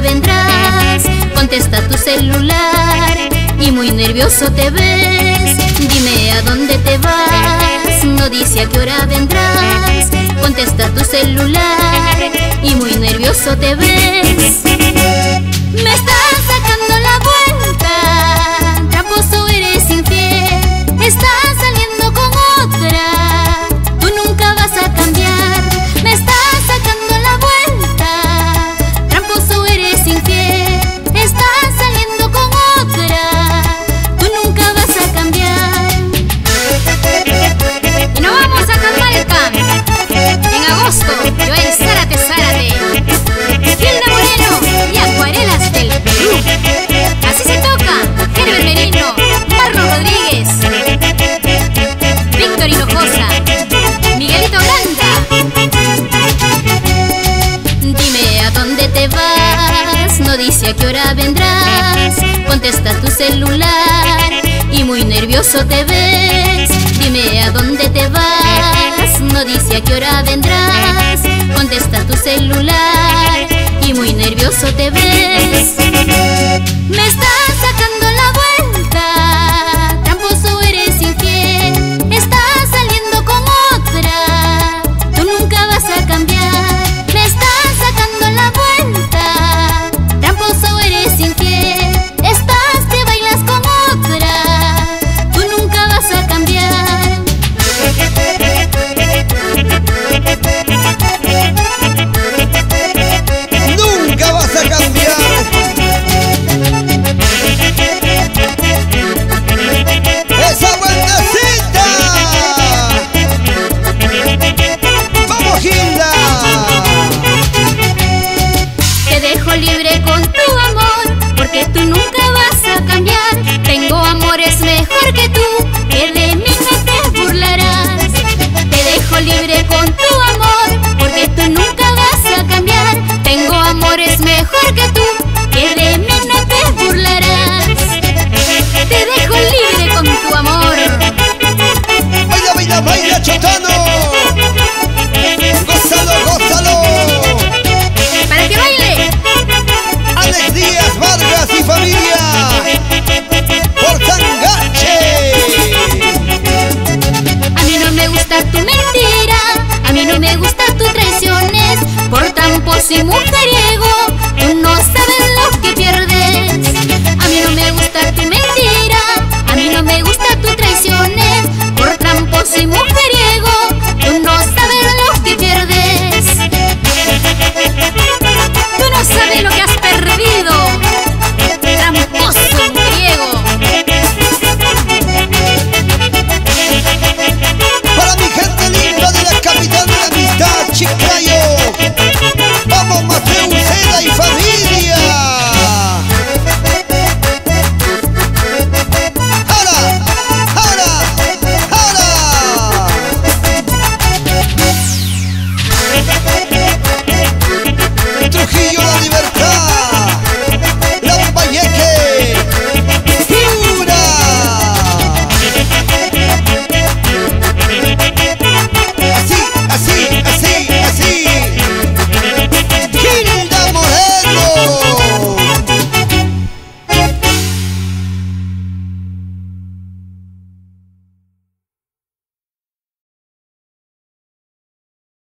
vendrás. Contesta tu celular y muy nervioso te ves. Dime a dónde te vas, no dice a qué hora vendrás. Contesta tu celular y muy nervioso te ves. Me estás sacando dice a qué hora vendrás. Contesta tu celular y muy nervioso te ves. Dime a dónde te vas, no dice a qué hora vendrás. Contesta tu celular y muy nervioso te ves. Me estás